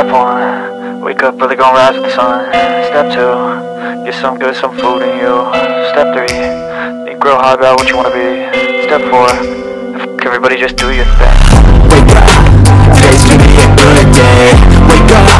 Step one, wake up early, gonna rise with the sun. Step two, get some good, some food in you. Step three, think real hard about what you wanna be. Step four, fuck everybody, just do your thing. Wake up, today's gonna be a good day Wake up,